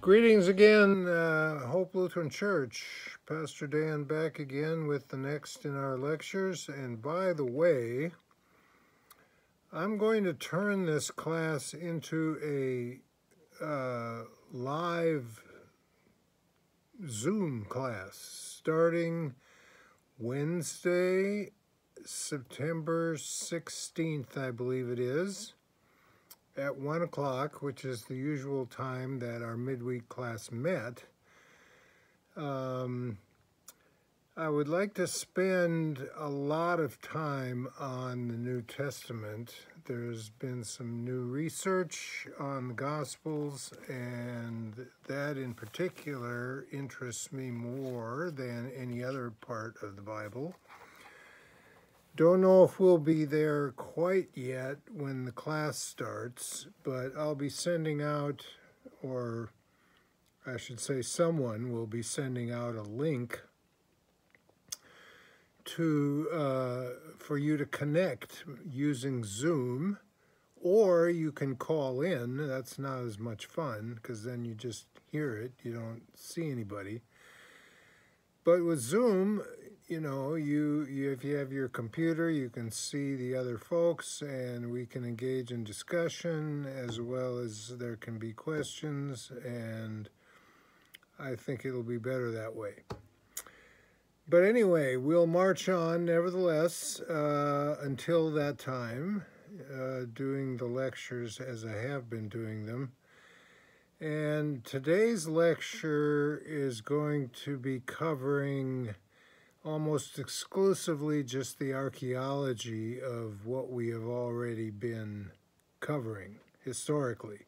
Greetings again, uh, Hope Lutheran Church. Pastor Dan back again with the next in our lectures. And by the way, I'm going to turn this class into a uh, live Zoom class starting Wednesday, September 16th, I believe it is at 1 o'clock, which is the usual time that our midweek class met, um, I would like to spend a lot of time on the New Testament. There's been some new research on the Gospels, and that in particular interests me more than any other part of the Bible. Don't know if we'll be there quite yet when the class starts, but I'll be sending out, or I should say someone will be sending out a link to uh, for you to connect using Zoom, or you can call in. That's not as much fun because then you just hear it. You don't see anybody. But with Zoom, you know, you, you if you have your computer, you can see the other folks and we can engage in discussion as well as there can be questions and I think it'll be better that way. But anyway, we'll march on nevertheless uh, until that time, uh, doing the lectures as I have been doing them. And today's lecture is going to be covering almost exclusively just the archaeology of what we have already been covering historically.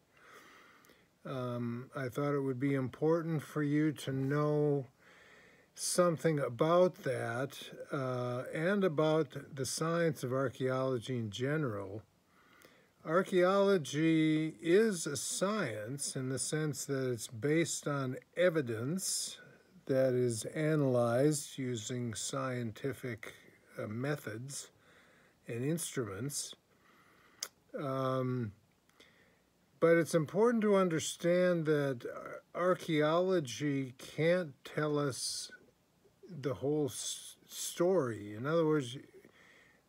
Um, I thought it would be important for you to know something about that uh, and about the science of archaeology in general. Archaeology is a science in the sense that it's based on evidence that is analyzed using scientific uh, methods and instruments. Um, but it's important to understand that archaeology can't tell us the whole story. In other words,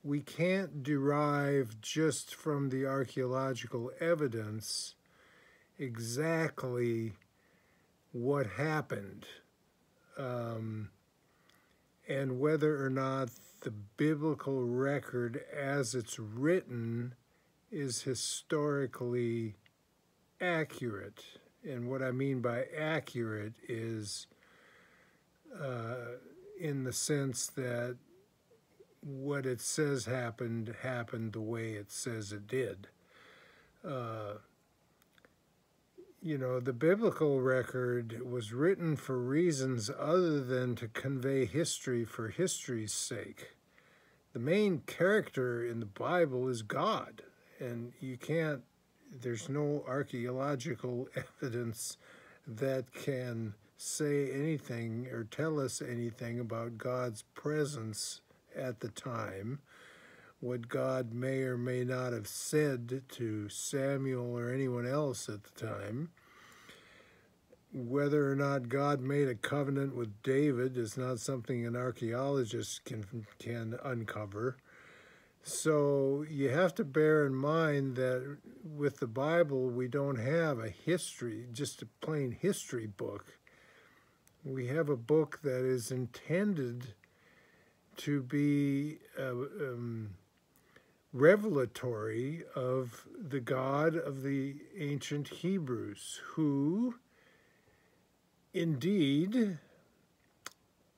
we can't derive just from the archaeological evidence exactly what happened um, and whether or not the biblical record as it's written is historically accurate. And what I mean by accurate is uh, in the sense that what it says happened happened the way it says it did. Uh, you know, the biblical record was written for reasons other than to convey history for history's sake. The main character in the Bible is God, and you can't, there's no archaeological evidence that can say anything or tell us anything about God's presence at the time what God may or may not have said to Samuel or anyone else at the time. Whether or not God made a covenant with David is not something an archaeologist can, can uncover. So you have to bear in mind that with the Bible, we don't have a history, just a plain history book. We have a book that is intended to be uh, um, revelatory of the God of the ancient Hebrews, who indeed,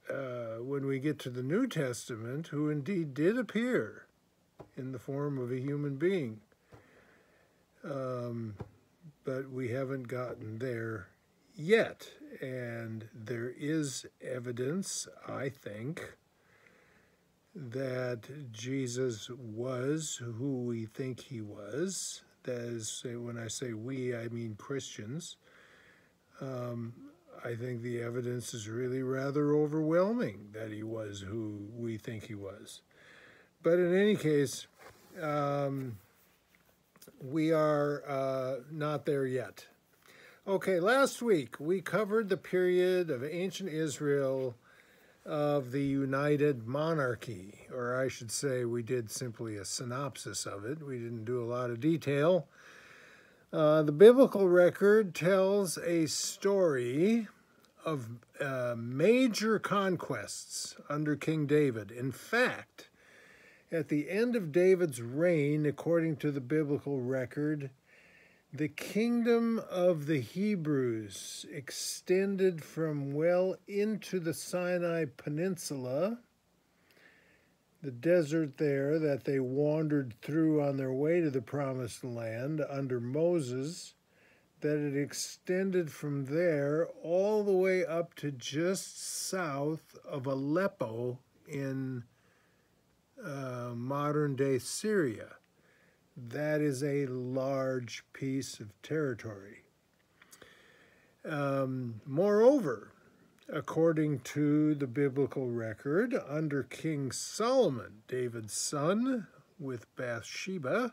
uh, when we get to the New Testament, who indeed did appear in the form of a human being. Um, but we haven't gotten there yet. And there is evidence, I think, that Jesus was who we think he was. That is, when I say we, I mean Christians. Um, I think the evidence is really rather overwhelming that he was who we think he was. But in any case, um, we are uh, not there yet. Okay, last week we covered the period of ancient Israel of the United Monarchy, or I should say, we did simply a synopsis of it. We didn't do a lot of detail. Uh, the biblical record tells a story of uh, major conquests under King David. In fact, at the end of David's reign, according to the biblical record, the kingdom of the Hebrews extended from well into the Sinai Peninsula, the desert there that they wandered through on their way to the Promised Land under Moses, that it extended from there all the way up to just south of Aleppo in uh, modern day Syria that is a large piece of territory. Um, moreover, according to the biblical record, under King Solomon, David's son, with Bathsheba,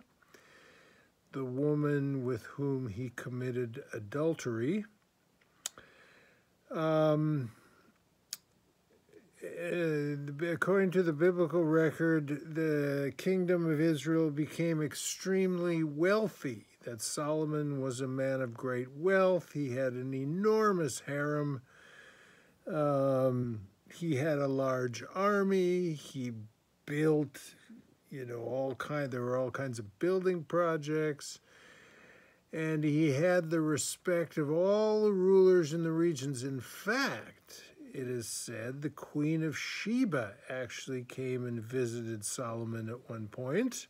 the woman with whom he committed adultery, um, uh, according to the biblical record, the kingdom of Israel became extremely wealthy. That Solomon was a man of great wealth. He had an enormous harem. Um, he had a large army. He built, you know, all kind. There were all kinds of building projects, and he had the respect of all the rulers in the regions. In fact, it is said the Queen of Sheba actually came and visited Solomon at one point.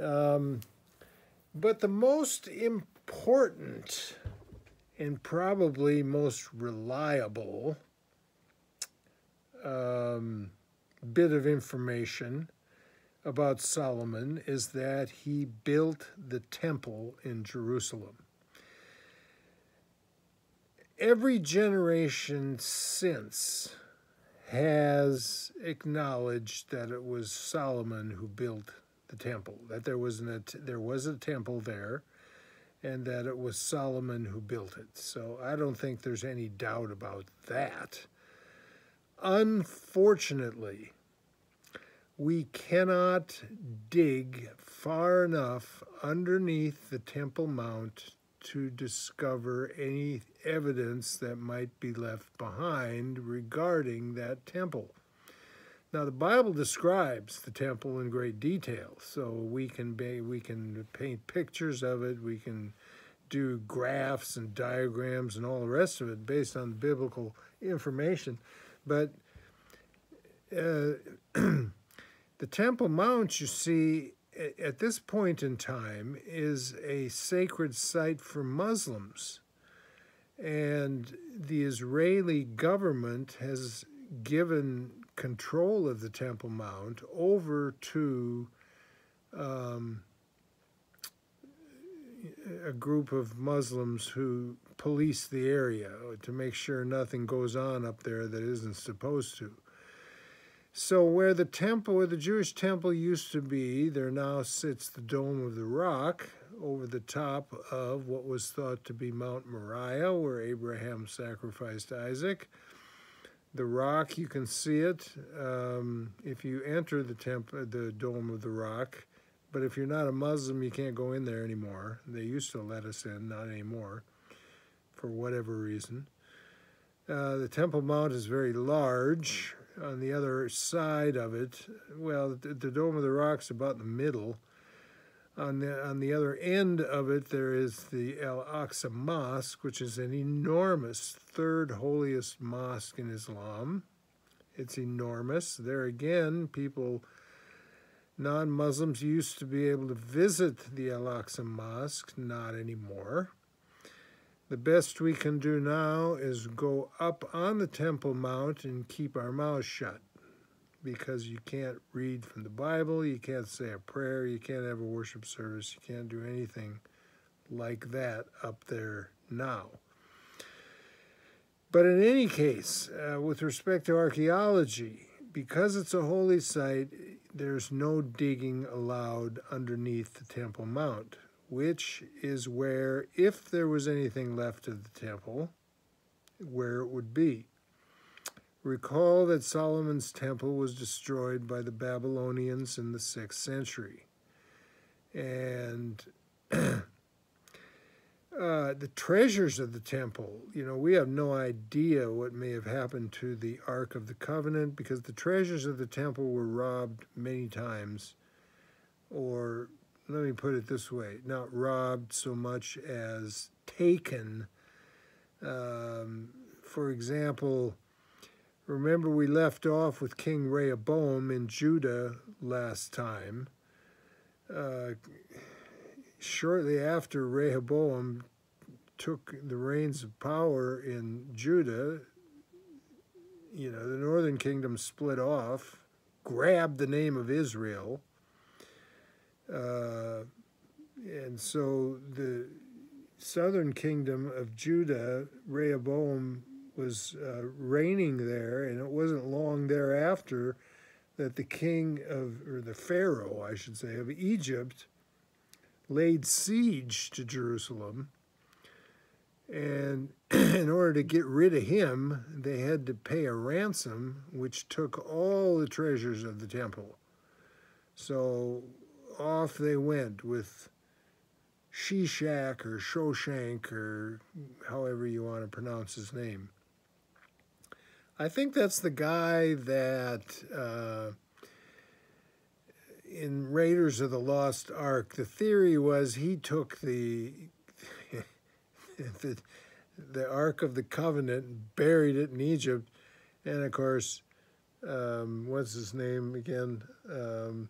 Um, but the most important and probably most reliable um, bit of information about Solomon is that he built the temple in Jerusalem every generation since has acknowledged that it was Solomon who built the temple, that there was an, there was a temple there, and that it was Solomon who built it. So I don't think there's any doubt about that. Unfortunately, we cannot dig far enough underneath the Temple Mount to discover any evidence that might be left behind regarding that temple. Now, the Bible describes the temple in great detail, so we can we can paint pictures of it, we can do graphs and diagrams and all the rest of it based on biblical information, but uh, the Temple Mount, you see, at this point in time is a sacred site for Muslims. And the Israeli government has given control of the Temple Mount over to um, a group of Muslims who police the area to make sure nothing goes on up there that isn't supposed to. So where the temple, where the Jewish temple used to be, there now sits the Dome of the Rock over the top of what was thought to be Mount Moriah, where Abraham sacrificed Isaac. The rock, you can see it um, if you enter the temple, the Dome of the Rock. But if you're not a Muslim, you can't go in there anymore. They used to let us in, not anymore, for whatever reason. Uh, the Temple Mount is very large on the other side of it, well, the, Dome of the Rock's about the middle. On the, on the other end of it, there is the Al Aqsa Mosque, which is an enormous third holiest mosque in Islam. It's enormous. There again, people, non Muslims, used to be able to visit the Al Aqsa Mosque, not anymore. The best we can do now is go up on the Temple Mount and keep our mouths shut because you can't read from the Bible, you can't say a prayer, you can't have a worship service, you can't do anything like that up there now. But in any case, uh, with respect to archaeology, because it's a holy site, there's no digging allowed underneath the Temple Mount which is where, if there was anything left of the temple, where it would be. Recall that Solomon's temple was destroyed by the Babylonians in the 6th century. And uh, the treasures of the temple, you know, we have no idea what may have happened to the Ark of the Covenant because the treasures of the temple were robbed many times. Or, let me put it this way not robbed so much as taken. Um, for example, Remember, we left off with King Rehoboam in Judah last time. Uh, shortly after Rehoboam took the reins of power in Judah, you know, the northern kingdom split off, grabbed the name of Israel. Uh, and so the southern kingdom of Judah, Rehoboam was uh, reigning there, and it wasn't long thereafter that the king of, or the pharaoh, I should say, of Egypt laid siege to Jerusalem. And in order to get rid of him, they had to pay a ransom, which took all the treasures of the temple. So off they went with Shishak or Shoshank or however you want to pronounce his name. I think that's the guy that uh, in Raiders of the Lost Ark, the theory was he took the, the the Ark of the Covenant and buried it in Egypt, and of course, um, what's his name again? Um,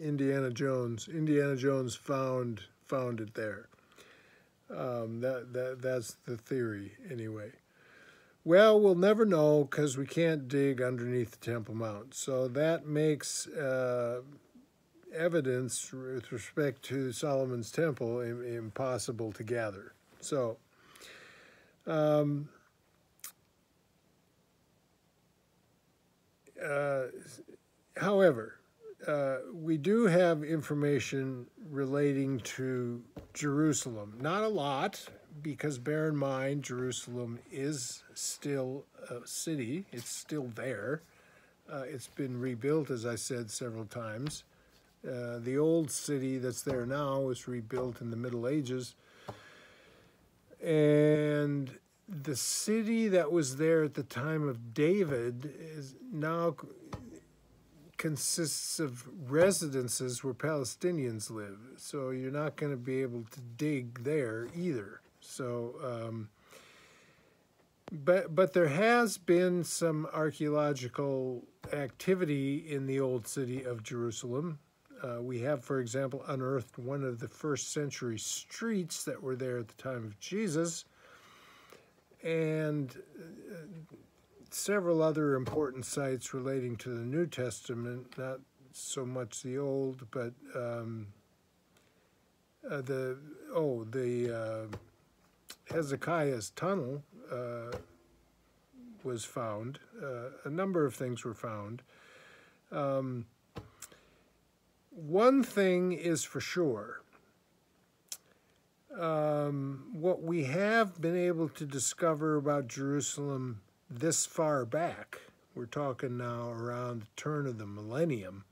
Indiana Jones. Indiana Jones found found it there. Um, that that that's the theory anyway. Well, we'll never know because we can't dig underneath the Temple Mount. So that makes uh, evidence with respect to Solomon's Temple impossible to gather. So, um, uh, however, uh, we do have information relating to Jerusalem. Not a lot, because bear in mind, Jerusalem is still a city, it's still there. Uh, it's been rebuilt, as I said several times. Uh, the old city that's there now was rebuilt in the Middle Ages. And the city that was there at the time of David is now consists of residences where Palestinians live. So you're not going to be able to dig there either. So, um, but but there has been some archaeological activity in the old city of Jerusalem. Uh, we have, for example, unearthed one of the first century streets that were there at the time of Jesus, and uh, several other important sites relating to the New Testament, not so much the Old, but um, uh, the oh the uh, Hezekiah's tunnel uh, was found. Uh, a number of things were found. Um, one thing is for sure. Um, what we have been able to discover about Jerusalem this far back, we're talking now around the turn of the millennium,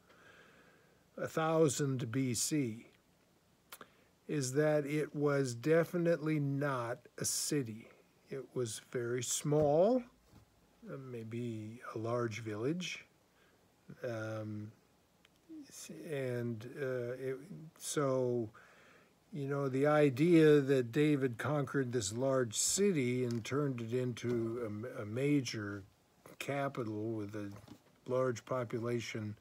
1000 BC, is that it was definitely not a city. It was very small, uh, maybe a large village. Um, and uh, it, so, you know, the idea that David conquered this large city and turned it into a, a major capital with a large population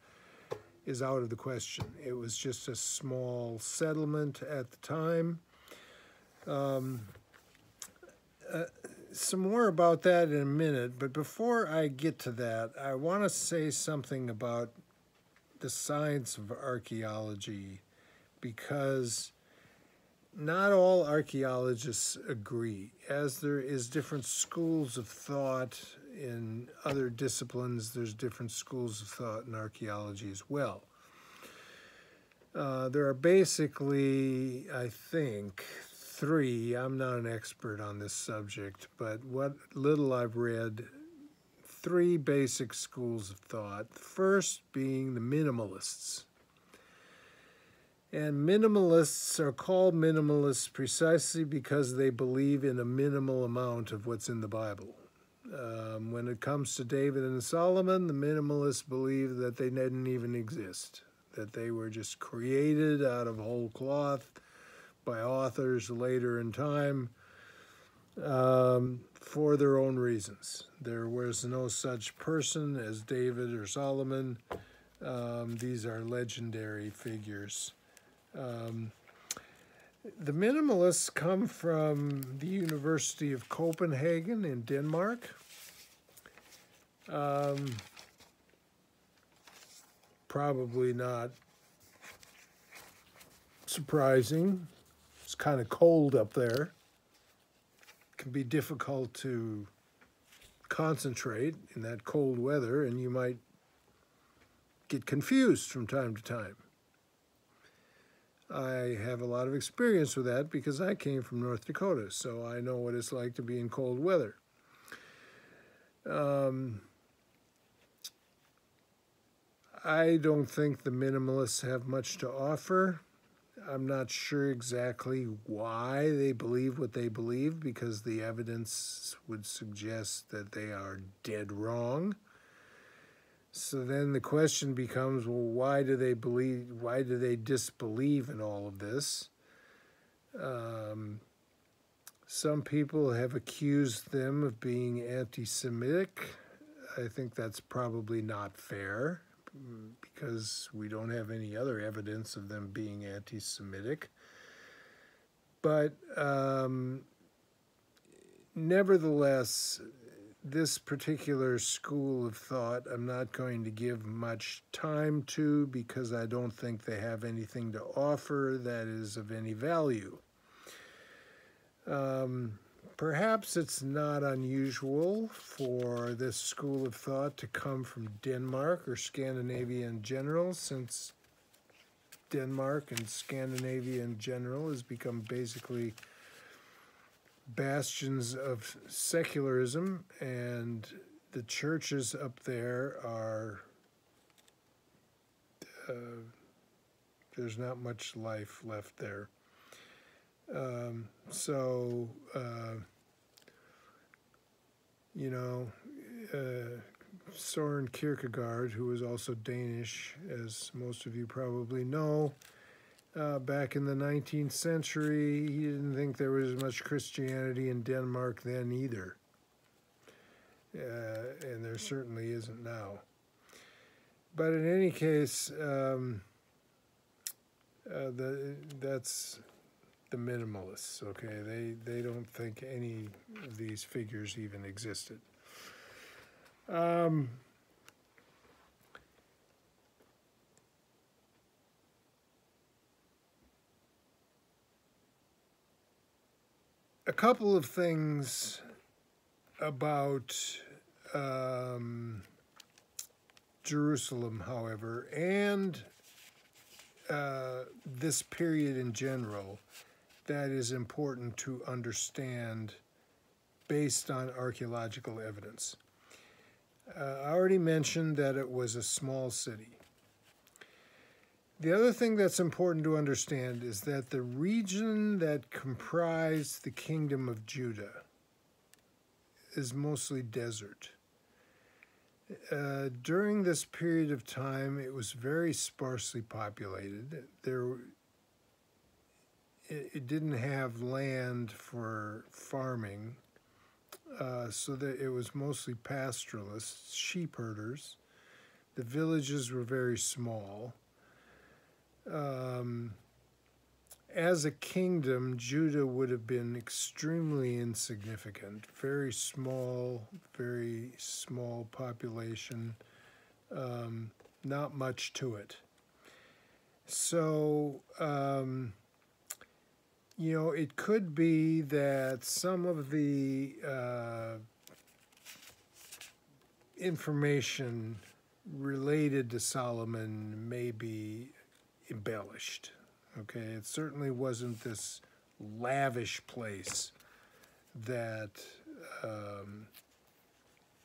is out of the question. It was just a small settlement at the time. Um, uh, some more about that in a minute, but before I get to that, I want to say something about the science of archaeology because not all archaeologists agree, as there is different schools of thought in other disciplines, there's different schools of thought in archaeology as well. Uh, there are basically, I think, three. I'm not an expert on this subject, but what little I've read, three basic schools of thought. First being the minimalists. And minimalists are called minimalists precisely because they believe in a minimal amount of what's in the Bible. Um, when it comes to David and Solomon, the minimalists believe that they didn't even exist, that they were just created out of whole cloth by authors later in time um, for their own reasons. There was no such person as David or Solomon. Um, these are legendary figures. Um, the minimalists come from the University of Copenhagen in Denmark. Um, probably not surprising. It's kind of cold up there. It can be difficult to concentrate in that cold weather, and you might get confused from time to time. I have a lot of experience with that because I came from North Dakota, so I know what it's like to be in cold weather. Um, I don't think the minimalists have much to offer. I'm not sure exactly why they believe what they believe because the evidence would suggest that they are dead wrong. So then the question becomes, well, why do they believe? Why do they disbelieve in all of this? Um, some people have accused them of being anti-Semitic. I think that's probably not fair because we don't have any other evidence of them being anti-Semitic. But um, nevertheless, this particular school of thought I'm not going to give much time to because I don't think they have anything to offer that is of any value. Um, perhaps it's not unusual for this school of thought to come from Denmark or Scandinavia in general, since Denmark and Scandinavia in general has become basically bastions of secularism, and the churches up there are. Uh, there's not much life left there. Um, so, uh, you know, uh, Soren Kierkegaard, who was also Danish, as most of you probably know, uh, back in the 19th century, he didn't think there was much Christianity in Denmark then either. Uh, and there certainly isn't now. But in any case, um, uh, the, that's the minimalists, okay? They, they don't think any of these figures even existed. Um, a couple of things about um, Jerusalem, however, and uh, this period in general that is important to understand based on archaeological evidence. Uh, I already mentioned that it was a small city. The other thing that's important to understand is that the region that comprised the kingdom of Judah is mostly desert. Uh, during this period of time, it was very sparsely populated. There, it, it didn't have land for farming, uh, so that it was mostly pastoralists, sheep herders. The villages were very small um, as a kingdom, Judah would have been extremely insignificant, very small, very small population, um, not much to it. So, um, you know, it could be that some of the uh, information related to Solomon may be embellished. Okay, it certainly wasn't this lavish place that um,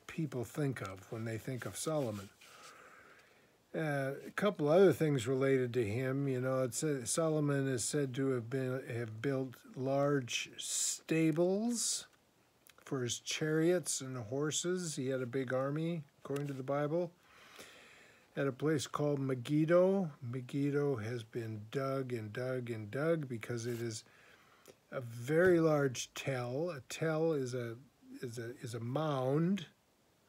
people think of when they think of Solomon. Uh, a couple other things related to him, you know, uh, Solomon is said to have been have built large stables for his chariots and horses. He had a big army, according to the Bible. At a place called Megiddo. Megiddo has been dug and dug and dug because it is a very large tell. A tell is a is a is a mound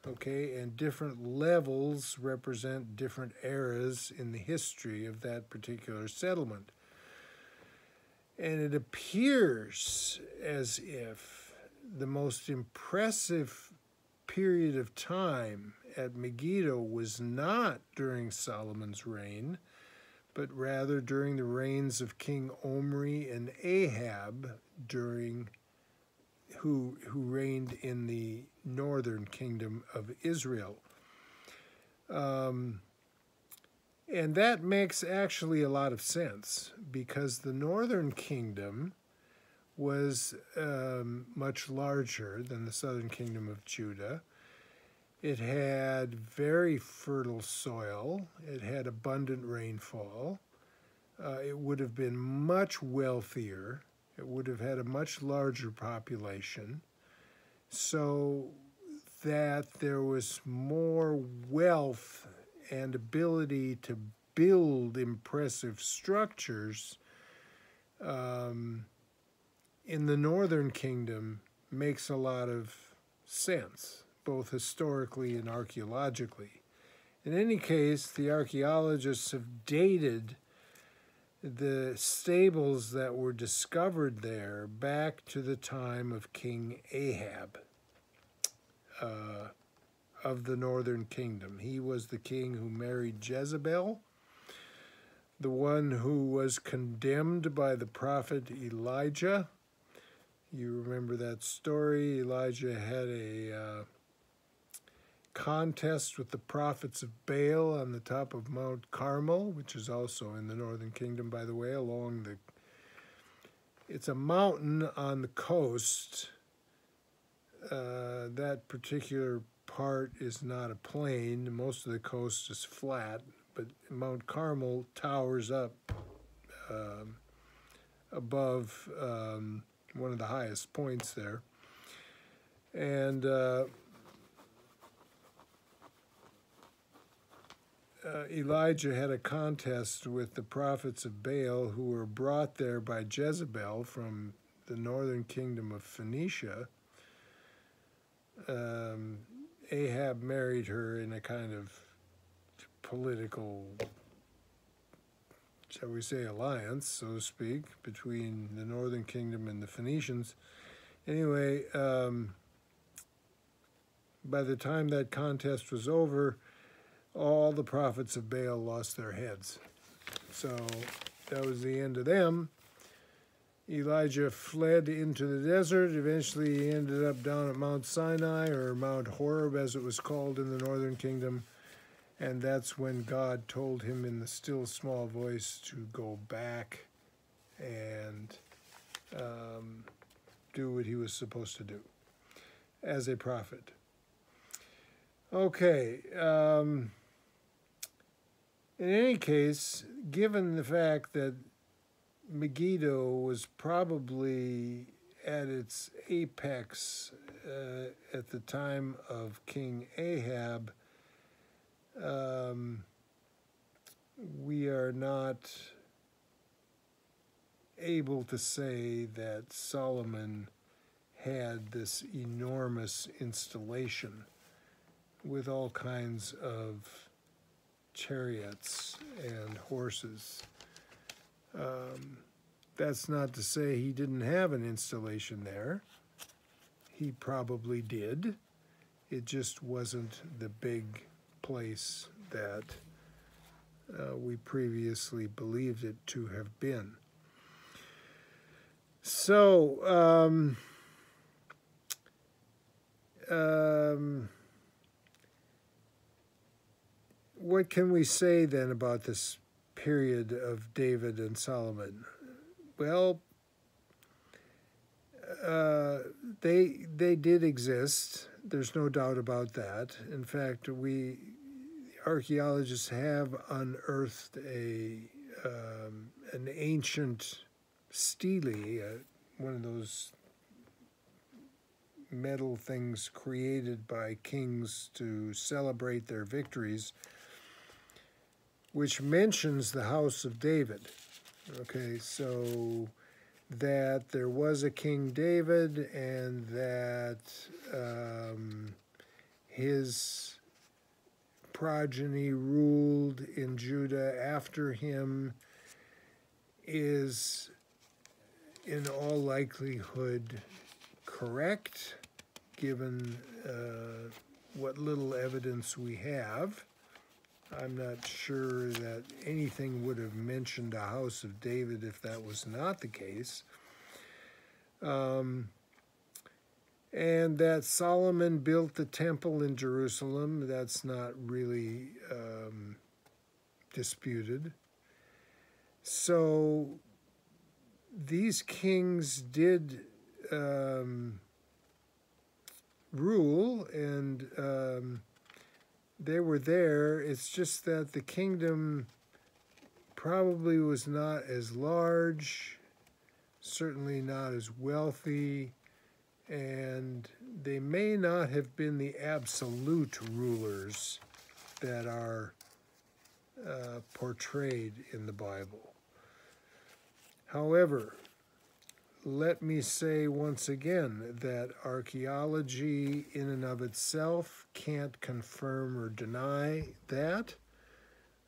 okay, and different levels represent different eras in the history of that particular settlement. And it appears as if the most impressive period of time at Megiddo was not during Solomon's reign, but rather during the reigns of King Omri and Ahab during who who reigned in the northern kingdom of Israel. Um, and that makes actually a lot of sense because the northern kingdom was um, much larger than the southern kingdom of Judah. It had very fertile soil, it had abundant rainfall. Uh, it would have been much wealthier, it would have had a much larger population. So that there was more wealth and ability to build impressive structures um, in the northern kingdom makes a lot of sense, both historically and archaeologically. In any case, the archaeologists have dated the stables that were discovered there back to the time of King Ahab uh, of the northern kingdom. He was the king who married Jezebel, the one who was condemned by the prophet Elijah. You remember that story? Elijah had a uh, contest with the prophets of Baal on the top of Mount Carmel, which is also in the northern kingdom, by the way, along the. It's a mountain on the coast. Uh, that particular part is not a plain. Most of the coast is flat, but Mount Carmel towers up um, above um, one of the highest points there. And uh, uh, Elijah had a contest with the prophets of Baal who were brought there by Jezebel from the northern kingdom of Phoenicia. Um, Ahab married her in a kind of political, shall we say, alliance, so to speak, between the northern kingdom and the Phoenicians. Anyway, um, by the time that contest was over, all the prophets of Baal lost their heads. So that was the end of them. Elijah fled into the desert. Eventually, he ended up down at Mount Sinai or Mount Horeb, as it was called in the northern kingdom. And that's when God told him in the still small voice to go back and um, do what he was supposed to do as a prophet. Okay. Um, in any case, given the fact that Megiddo was probably at its apex uh, at the time of King Ahab, um, we are not able to say that Solomon had this enormous installation with all kinds of chariots and horses. Um, that's not to say he didn't have an installation there. He probably did. It just wasn't the big place that uh, we previously believed it to have been. So, um, um, what can we say then about this period of David and Solomon? Well, uh, they they did exist. There's no doubt about that. In fact, we archaeologists have unearthed a um, an ancient stele, uh, one of those metal things created by kings to celebrate their victories, which mentions the house of David. Okay, so that there was a King David and that um, his progeny ruled in Judah after him is in all likelihood correct, given uh, what little evidence we have. I'm not sure that anything would have mentioned a house of David if that was not the case. Um, and that Solomon built the temple in Jerusalem, that's not really um, disputed. So these kings did um, rule and um, they were there. It's just that the kingdom probably was not as large, certainly not as wealthy, and they may not have been the absolute rulers that are uh, portrayed in the Bible. However, let me say once again that archaeology, in and of itself, can't confirm or deny that.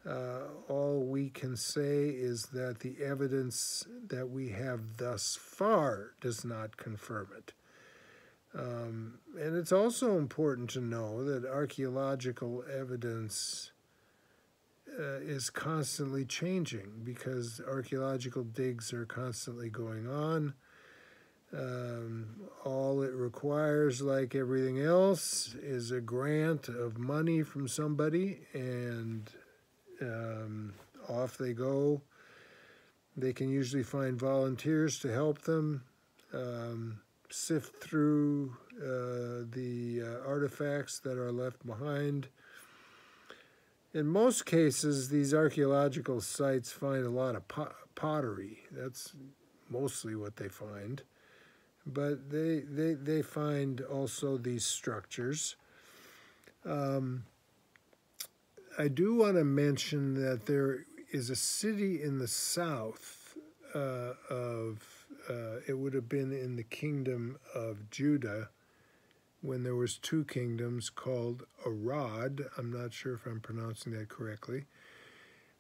Uh, all we can say is that the evidence that we have thus far does not confirm it. Um, and it's also important to know that archaeological evidence uh, is constantly changing because archaeological digs are constantly going on. Um, all it requires, like everything else, is a grant of money from somebody, and um, off they go. They can usually find volunteers to help them um, sift through uh, the uh, artifacts that are left behind. In most cases, these archaeological sites find a lot of pottery. That's mostly what they find but they, they, they find also these structures. Um, I do want to mention that there is a city in the south uh, of, uh, it would have been in the kingdom of Judah when there was two kingdoms called Arad. I'm not sure if I'm pronouncing that correctly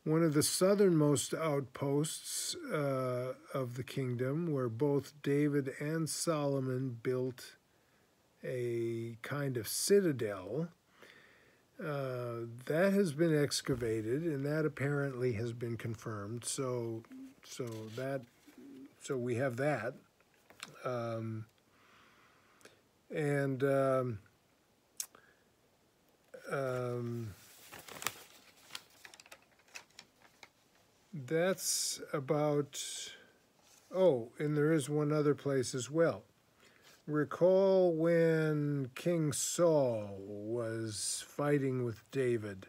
one of the southernmost outposts uh, of the kingdom, where both David and Solomon built a kind of citadel. Uh, that has been excavated, and that apparently has been confirmed. So, so that, so we have that, um, and um, um, that's about, oh, and there is one other place as well. Recall when King Saul was fighting with David.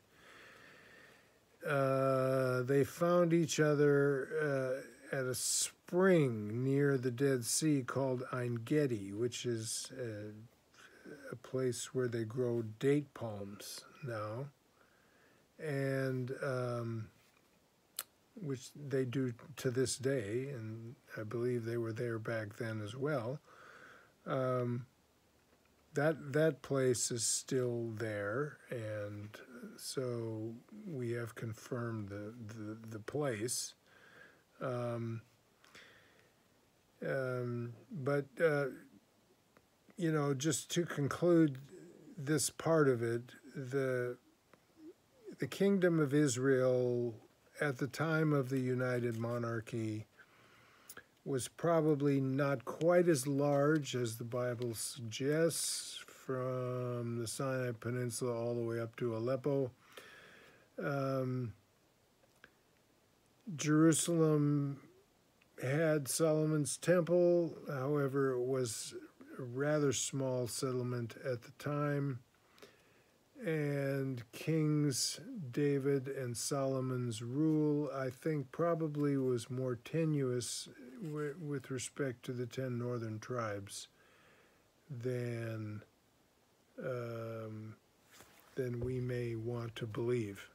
Uh, they found each other uh, at a spring near the Dead Sea called Ein Gedi, which is a, a place where they grow date palms now. And um, which they do to this day, and I believe they were there back then as well. Um, that that place is still there, and so we have confirmed the the, the place. Um, um, but uh, you know, just to conclude this part of it, the the kingdom of Israel at the time of the United Monarchy was probably not quite as large as the Bible suggests from the Sinai Peninsula all the way up to Aleppo. Um, Jerusalem had Solomon's temple, however, it was a rather small settlement at the time. And Kings David and Solomon's rule, I think, probably was more tenuous with respect to the ten northern tribes than um, than we may want to believe.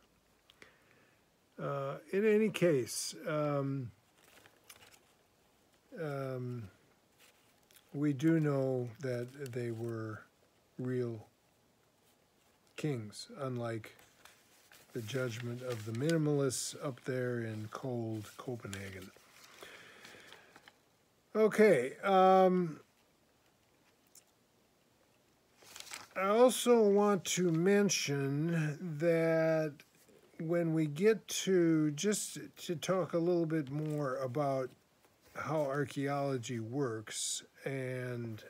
Uh, in any case, um, um, we do know that they were real kings, unlike the judgment of the minimalists up there in cold Copenhagen. Okay. Um, I also want to mention that when we get to just to talk a little bit more about how archaeology works and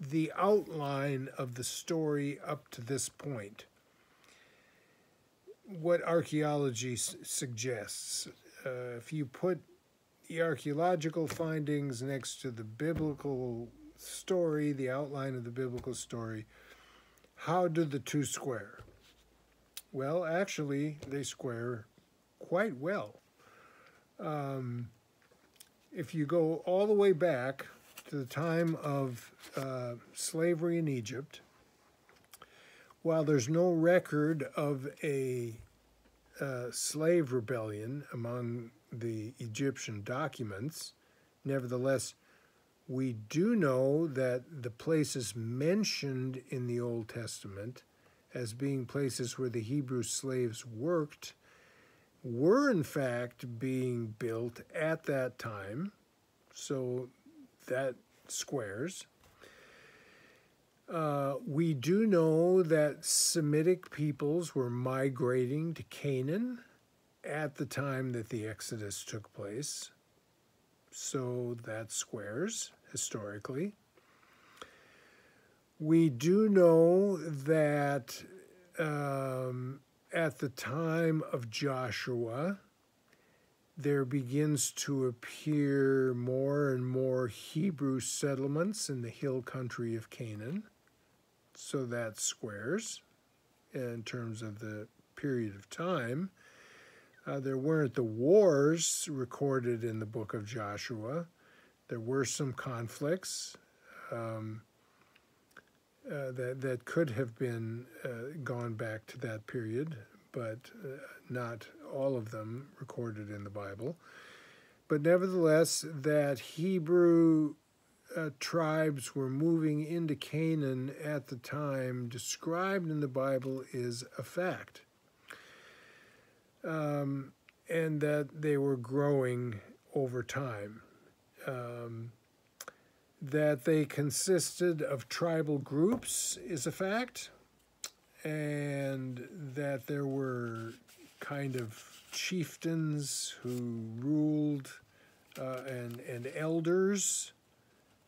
the outline of the story up to this point, what archaeology suggests. Uh, if you put the archaeological findings next to the biblical story, the outline of the biblical story, how do the two square? Well, actually, they square quite well. Um, if you go all the way back to the time of uh, slavery in Egypt, while there's no record of a uh, slave rebellion among the Egyptian documents, nevertheless, we do know that the places mentioned in the Old Testament as being places where the Hebrew slaves worked were in fact being built at that time. So that squares. Uh, we do know that Semitic peoples were migrating to Canaan at the time that the Exodus took place so that squares historically. We do know that um, at the time of Joshua, there begins to appear more and more Hebrew settlements in the hill country of Canaan. So that squares in terms of the period of time. Uh, there weren't the wars recorded in the book of Joshua. There were some conflicts um, uh, that, that could have been uh, gone back to that period, but uh, not all of them recorded in the Bible. But nevertheless, that Hebrew uh, tribes were moving into Canaan at the time described in the Bible is a fact um, and that they were growing over time. Um, that they consisted of tribal groups is a fact, and that there were kind of chieftains who ruled uh, and, and elders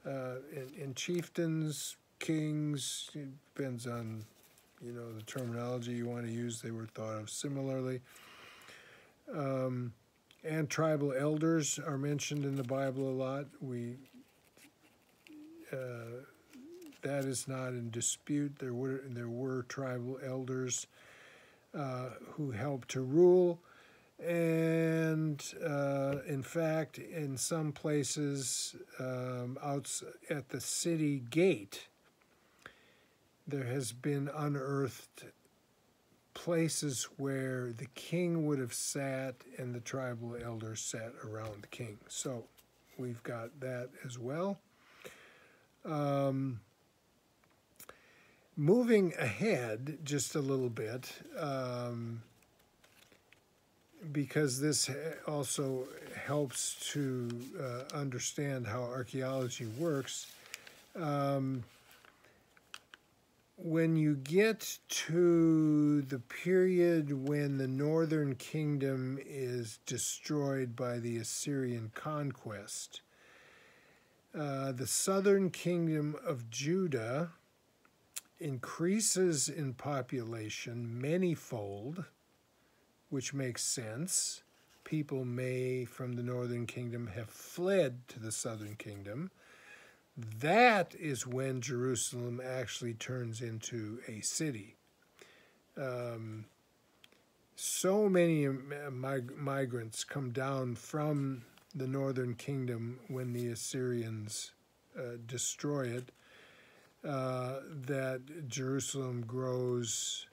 uh, and, and chieftains, kings, depends on you know the terminology you want to use. They were thought of similarly. Um, and tribal elders are mentioned in the Bible a lot. We uh, that is not in dispute. There were there were tribal elders uh, who helped to rule, and uh, in fact, in some places um, out at the city gate, there has been unearthed places where the king would have sat and the tribal elders sat around the king. So we've got that as well. Um, moving ahead just a little bit, um, because this also helps to uh, understand how archaeology works. Um, when you get to the period when the northern kingdom is destroyed by the Assyrian conquest, uh, the southern kingdom of Judah increases in population manyfold which makes sense. People may, from the northern kingdom, have fled to the southern kingdom. That is when Jerusalem actually turns into a city. Um, so many mig- migrants come down from the northern kingdom when the Assyrians uh, destroy it uh, that Jerusalem grows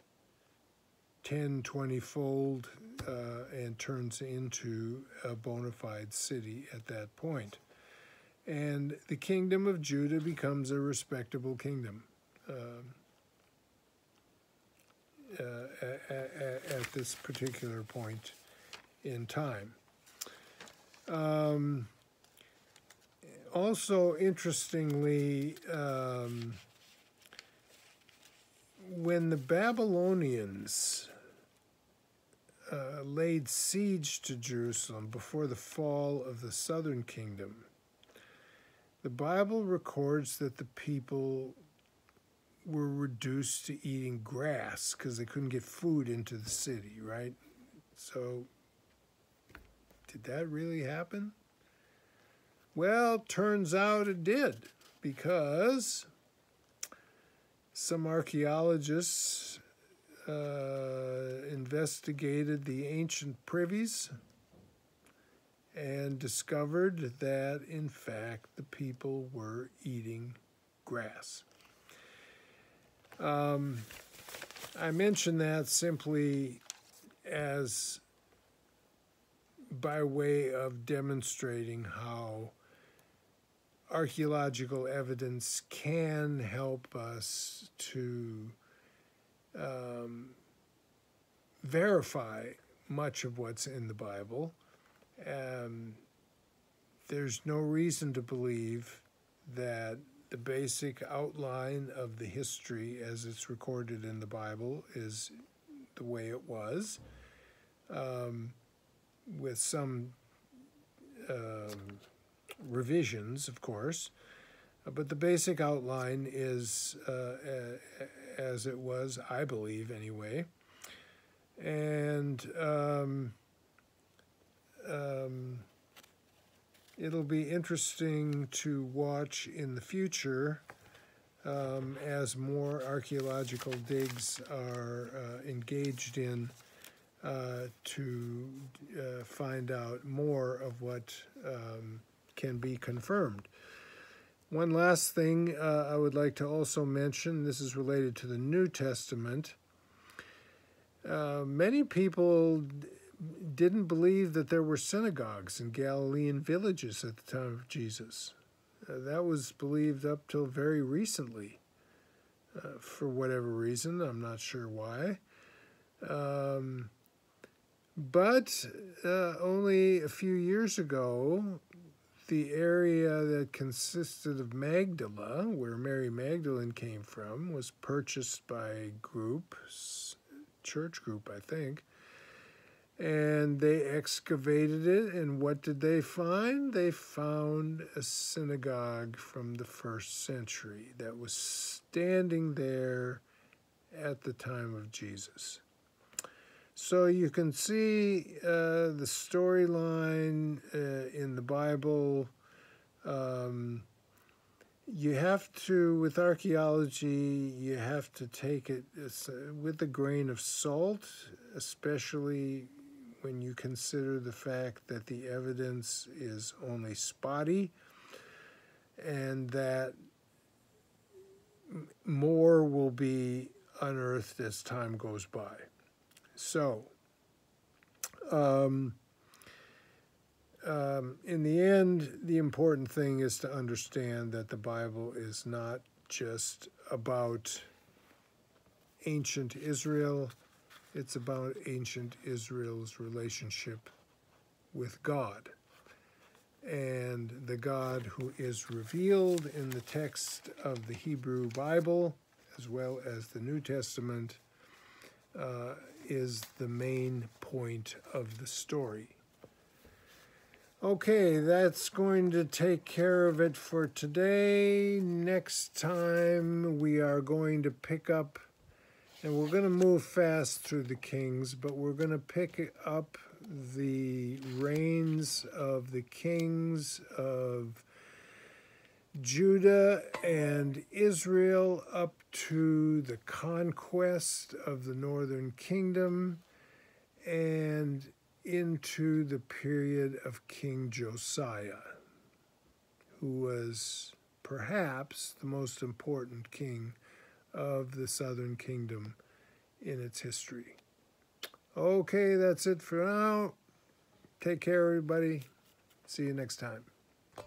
10, 20 fold uh, and turns into a bona fide city at that point. And the kingdom of Judah becomes a respectable kingdom um, uh, at, at, this particular point in time. Um, also, interestingly, um, when the Babylonians uh, laid siege to Jerusalem before the fall of the southern kingdom, the Bible records that the people were reduced to eating grass because they couldn't get food into the city, right? So, did that really happen? Well, turns out it did because some archaeologists uh, investigated the ancient privies and discovered that, in fact, the people were eating grass. Um, I mention that simply as by way of demonstrating how archaeological evidence can help us to um, verify much of what's in the Bible. Um, there's no reason to believe that the basic outline of the history as it's recorded in the Bible is the way it was, um, with some um, revisions, of course, but the basic outline is uh, as it was, I believe, anyway. And um, um, it'll be interesting to watch in the future um, as more archaeological digs are uh, engaged in uh, to uh, find out more of what um, can be confirmed. One last thing uh, I would like to also mention this is related to the New Testament. Uh, many people didn't believe that there were synagogues in Galilean villages at the time of Jesus. Uh, that was believed up till very recently, uh, for whatever reason. I'm not sure why. Um, but uh, only a few years ago, the area that consisted of Magdala, where Mary Magdalene came from, was purchased by a group, church group, I think. And they excavated it, and what did they find? They found a synagogue from the first century that was standing there at the time of Jesus. So you can see uh, the storyline uh, in the Bible. Um, you have to, with archaeology, you have to take it with a grain of salt, especially when you consider the fact that the evidence is only spotty and that more will be unearthed as time goes by. So, um, um, in the end, the important thing is to understand that the Bible is not just about ancient Israel, it's about ancient Israel's relationship with God. And the God who is revealed in the text of the Hebrew Bible, as well as the New Testament, uh, is the main point of the story. Okay, that's going to take care of it for today. Next time, we are going to pick up And we're going to move fast through the kings, but we're going to pick up the reigns of the kings of Judah and Israel up to the conquest of the northern kingdom and into the period of King Josiah, who was perhaps the most important king of the southern kingdom in its history. Okay, that's it for now. Take care, everybody. See you next time.